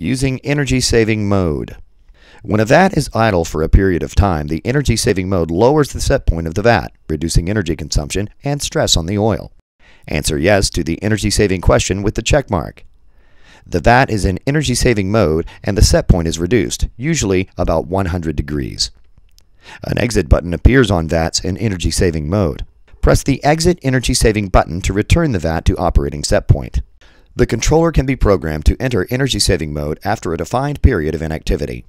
Using energy saving mode. When a vat is idle for a period of time, the energy saving mode lowers the set point of the vat, reducing energy consumption and stress on the oil. Answer yes to the energy saving question with the check mark. The vat is in energy saving mode and the set point is reduced, usually about 100 degrees. An exit button appears on vats in energy saving mode. Press the exit energy saving button to return the vat to operating set point. The controller can be programmed to enter energy saving mode after a defined period of inactivity.